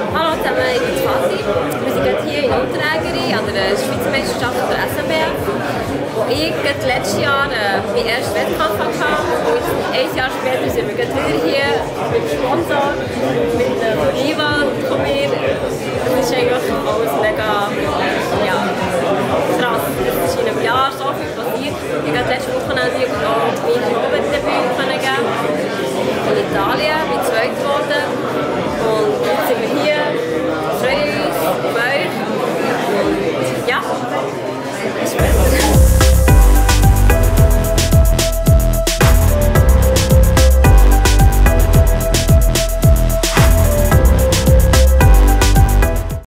Hallo zusammen, ich bin Fasi. Wir sind gerade hier in Unterägeri an der Schweizer Meisterschaft der SMBF, wo ich gerade letztes Jahr äh, meinen ersten Wettkampf hatte. Und ein Jahr später sind wir wieder hier mit dem Sponsor, mit dem Viva und Komet. Das ist eigentlich alles mega ja, krass. Es ist in einem Jahr so viel passiert. Ich habe letzte Woche auch mit Viva Christmas.